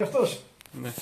και Αυτός. Ναι.